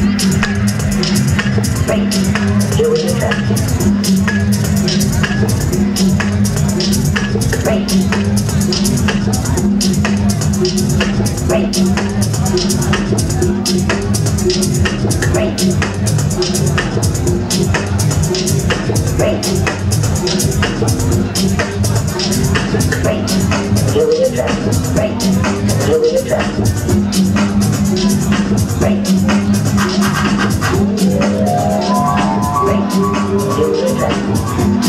Great. Here we address. Great. Here we address. 周身展鼓